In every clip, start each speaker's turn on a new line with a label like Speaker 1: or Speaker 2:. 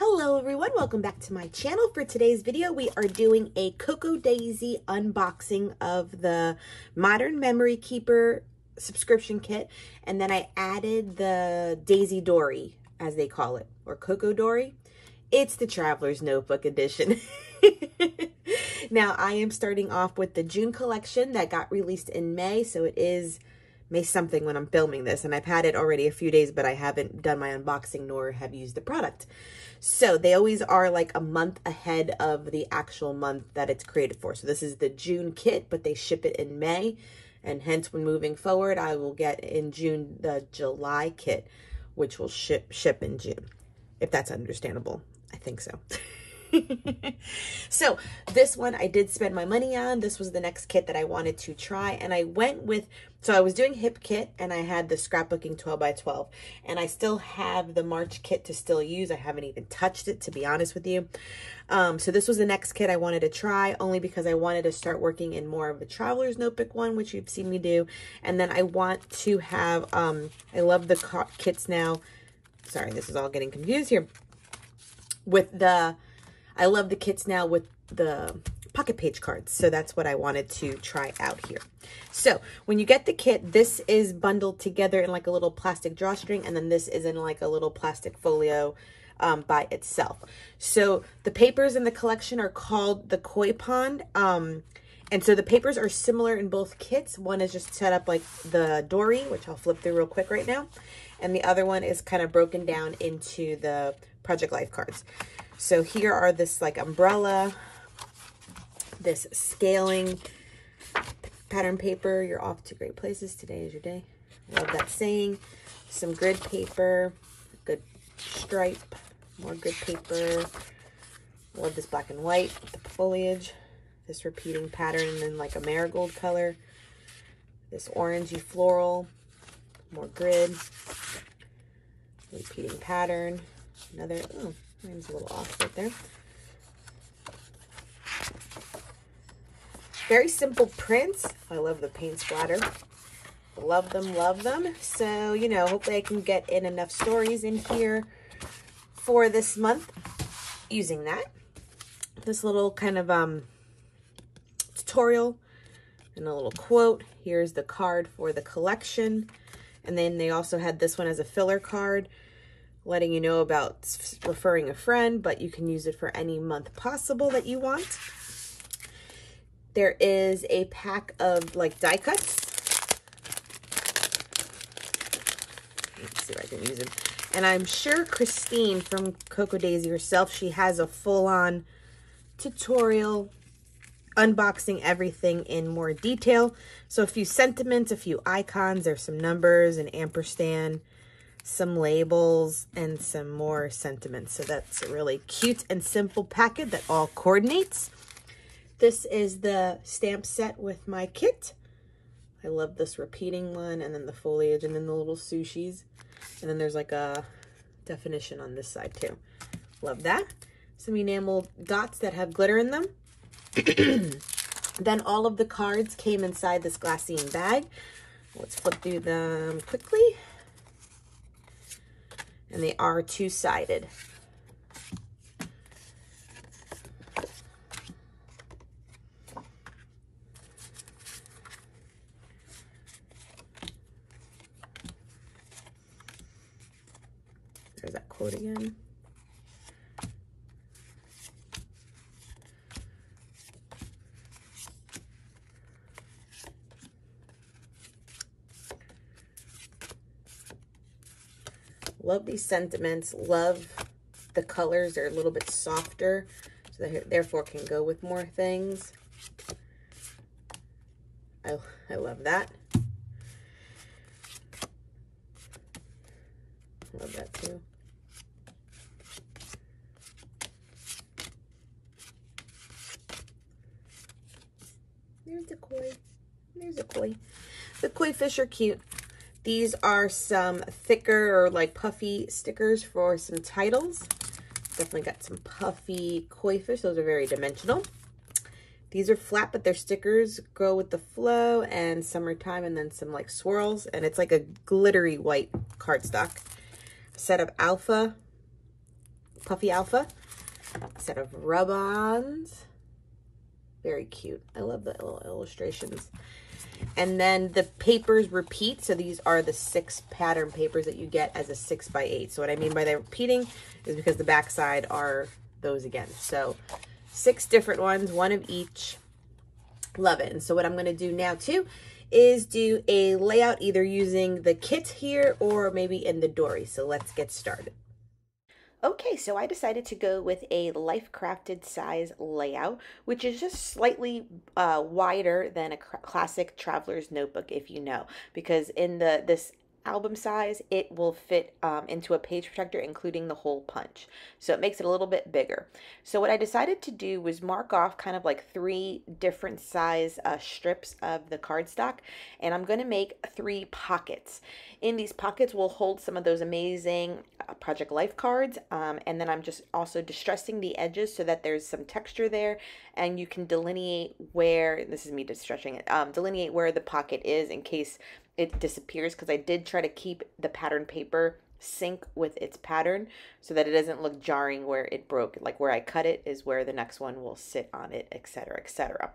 Speaker 1: Hello everyone, welcome back to my channel. For today's video, we are doing a Cocoa Daisy unboxing of the Modern Memory Keeper subscription kit. And then I added the Daisy Dory, as they call it, or Coco Dory. It's the Traveler's Notebook edition. now, I am starting off with the June collection that got released in May, so it is May something when I'm filming this, and I've had it already a few days, but I haven't done my unboxing nor have used the product. So they always are like a month ahead of the actual month that it's created for. So this is the June kit, but they ship it in May, and hence when moving forward, I will get in June the July kit, which will ship ship in June, if that's understandable. I think so. so this one I did spend my money on. This was the next kit that I wanted to try. And I went with, so I was doing hip kit and I had the scrapbooking 12 by 12 and I still have the March kit to still use. I haven't even touched it to be honest with you. Um, so this was the next kit I wanted to try only because I wanted to start working in more of the traveler's notebook one, which you've seen me do. And then I want to have, um, I love the kits now. Sorry, this is all getting confused here. With the I love the kits now with the pocket page cards. So that's what I wanted to try out here. So when you get the kit, this is bundled together in like a little plastic drawstring. And then this is in like a little plastic folio um, by itself. So the papers in the collection are called the Koi Pond. Um, and so the papers are similar in both kits. One is just set up like the Dory, which I'll flip through real quick right now. And the other one is kind of broken down into the Project Life cards. So here are this like umbrella, this scaling pattern paper. You're off to great places. Today is your day. Love that saying. Some grid paper, good stripe, more grid paper. Love this black and white, the foliage, this repeating pattern in like a marigold color. This orangey floral, more grid, repeating pattern. Another, oh, Mine's a little off right there. Very simple prints. I love the paint splatter. Love them, love them. So, you know, hopefully I can get in enough stories in here for this month using that. This little kind of um, tutorial and a little quote. Here's the card for the collection. And then they also had this one as a filler card letting you know about referring a friend, but you can use it for any month possible that you want. There is a pack of like die cuts. Let's see if I can use it. And I'm sure Christine from Cocoa Daisy herself, she has a full-on tutorial unboxing everything in more detail. So a few sentiments, a few icons, there's some numbers, an ampersand, some labels, and some more sentiments. So that's a really cute and simple packet that all coordinates. This is the stamp set with my kit. I love this repeating one, and then the foliage, and then the little sushis. And then there's like a definition on this side too. Love that. Some enamel dots that have glitter in them. then all of the cards came inside this glassine bag. Let's flip through them quickly and they are two-sided. There's that quote again. Love these sentiments. Love the colors. They're a little bit softer, so they therefore can go with more things. I, I love that. Love that too. There's a koi. There's a koi. The koi fish are cute. These are some thicker or like puffy stickers for some titles. Definitely got some puffy koi fish. Those are very dimensional. These are flat, but their stickers go with the flow and summertime and then some like swirls. And it's like a glittery white cardstock. Set of alpha Puffy Alpha. Set of rub-ons. Very cute. I love the little illustrations. And then the papers repeat. So these are the six pattern papers that you get as a six by eight. So what I mean by the repeating is because the backside are those again. So six different ones, one of each. Love it. And so what I'm going to do now too is do a layout either using the kit here or maybe in the dory. So let's get started. Okay, so I decided to go with a Life Crafted size layout, which is just slightly uh, wider than a classic traveler's notebook, if you know, because in the this album size, it will fit um, into a page protector, including the hole punch. So it makes it a little bit bigger. So what I decided to do was mark off kind of like three different size uh, strips of the cardstock, and I'm going to make three pockets. In these pockets, we'll hold some of those amazing uh, Project Life cards, um, and then I'm just also distressing the edges so that there's some texture there, and you can delineate where, this is me distressing it, um, delineate where the pocket is in case it disappears because I did try to keep the pattern paper sync with its pattern so that it doesn't look jarring where it broke like where I cut it is where the next one will sit on it etc etc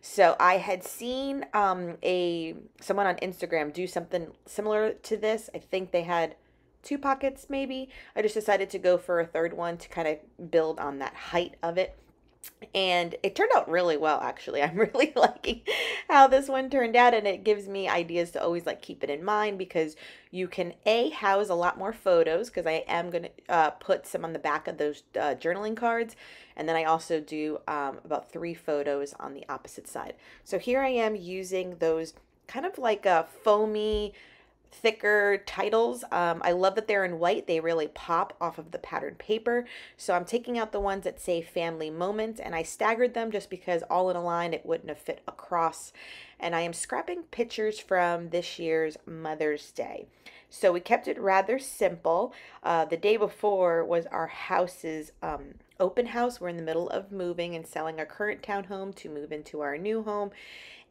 Speaker 1: so I had seen um a someone on Instagram do something similar to this. I think they had two pockets maybe. I just decided to go for a third one to kind of build on that height of it and it turned out really well actually. I'm really liking how this one turned out and it gives me ideas to always like keep it in mind because you can a house a lot more photos because i am going to uh, put some on the back of those uh, journaling cards and then i also do um, about three photos on the opposite side. So here i am using those kind of like a foamy thicker titles. Um, I love that they're in white. They really pop off of the patterned paper. So I'm taking out the ones that say family moment and I staggered them just because all in a line it wouldn't have fit across. And I am scrapping pictures from this year's Mother's Day. So we kept it rather simple. Uh, the day before was our house's um, open house. We're in the middle of moving and selling our current townhome to move into our new home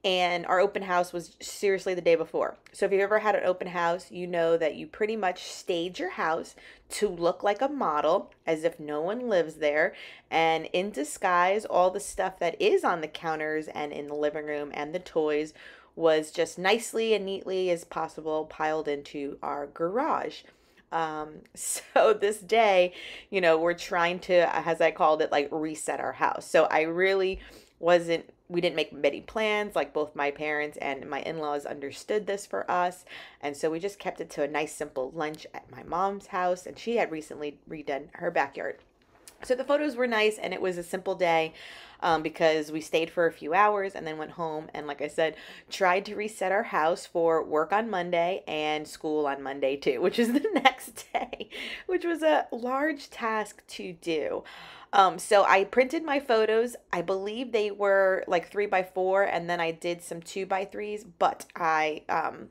Speaker 1: and our open house was seriously the day before. So if you've ever had an open house, you know that you pretty much stage your house to look like a model as if no one lives there and in disguise all the stuff that is on the counters and in the living room and the toys was just nicely and neatly as possible piled into our garage. Um, so this day, you know, we're trying to, as I called it, like reset our house. So I really wasn't we didn't make many plans like both my parents and my in-laws understood this for us and so we just kept it to a nice simple lunch at my mom's house and she had recently redone her backyard. So the photos were nice and it was a simple day um, because we stayed for a few hours and then went home and like i said tried to reset our house for work on monday and school on monday too which is the next day which was a large task to do um, so I printed my photos. I believe they were like three by four, and then I did some two by threes, but I um,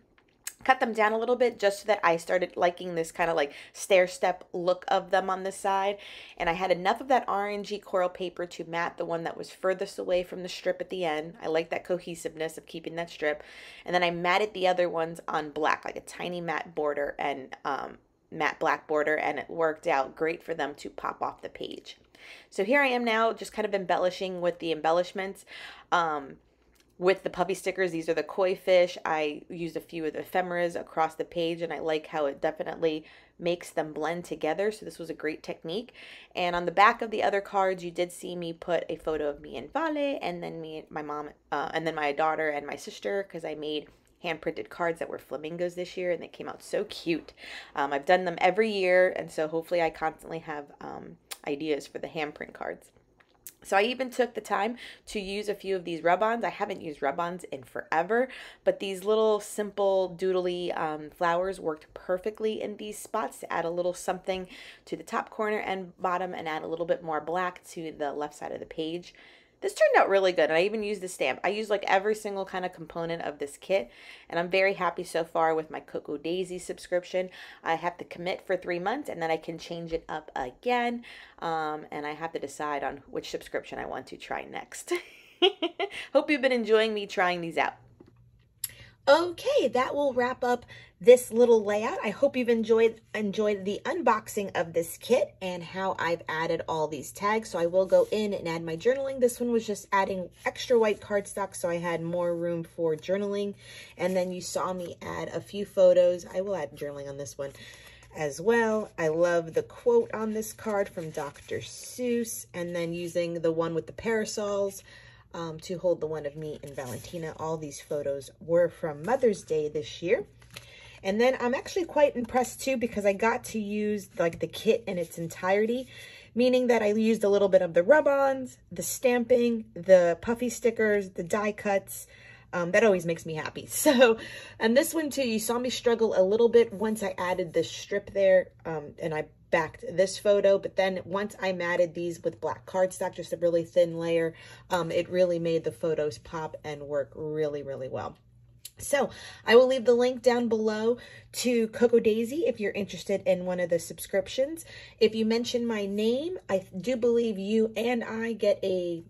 Speaker 1: cut them down a little bit just so that I started liking this kind of like stair step look of them on the side. And I had enough of that orangey coral paper to mat the one that was furthest away from the strip at the end. I like that cohesiveness of keeping that strip. And then I matted the other ones on black, like a tiny matte border and um, matte black border, and it worked out great for them to pop off the page. So here I am now just kind of embellishing with the embellishments. Um, with the puppy stickers, these are the koi fish. I used a few of the ephemeras across the page and I like how it definitely makes them blend together. So this was a great technique. And on the back of the other cards, you did see me put a photo of me and Vale and then me, my mom, uh, and then my daughter and my sister because I made hand printed cards that were flamingos this year and they came out so cute. Um, I've done them every year and so hopefully I constantly have um, ideas for the handprint cards. So I even took the time to use a few of these rub-ons. I haven't used rub-ons in forever, but these little simple doodly um, flowers worked perfectly in these spots to add a little something to the top corner and bottom and add a little bit more black to the left side of the page. This turned out really good. And I even used the stamp. I used like every single kind of component of this kit. And I'm very happy so far with my Cocoa Daisy subscription. I have to commit for three months and then I can change it up again. Um, and I have to decide on which subscription I want to try next. Hope you've been enjoying me trying these out. Okay, that will wrap up this little layout. I hope you've enjoyed enjoyed the unboxing of this kit and how I've added all these tags. So I will go in and add my journaling. This one was just adding extra white cardstock so I had more room for journaling. And then you saw me add a few photos. I will add journaling on this one as well. I love the quote on this card from Dr. Seuss and then using the one with the parasols um, to hold the one of me and Valentina. All these photos were from Mother's Day this year. And then I'm actually quite impressed too because I got to use like the kit in its entirety, meaning that I used a little bit of the rub-ons, the stamping, the puffy stickers, the die cuts. Um, that always makes me happy. So, and this one too, you saw me struggle a little bit once I added the strip there um, and I backed this photo, but then once I matted these with black cardstock, just a really thin layer, um, it really made the photos pop and work really, really well. So I will leave the link down below to Cocoa Daisy if you're interested in one of the subscriptions. If you mention my name, I do believe you and I get a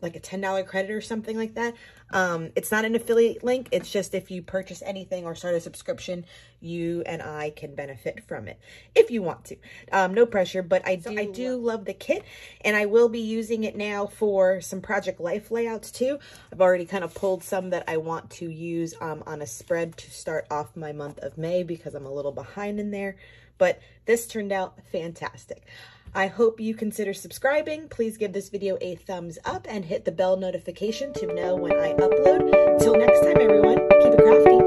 Speaker 1: like a $10 credit or something like that. Um, it's not an affiliate link. It's just if you purchase anything or start a subscription, you and I can benefit from it if you want to. Um, no pressure, but I do, I do love the kit and I will be using it now for some Project Life layouts too. I've already kind of pulled some that I want to use um, on a spread to start off my month of May because I'm a little behind in there. But this turned out fantastic. I hope you consider subscribing. Please give this video a thumbs up and hit the bell notification to know when I upload. Till next time, everyone, keep it crafty.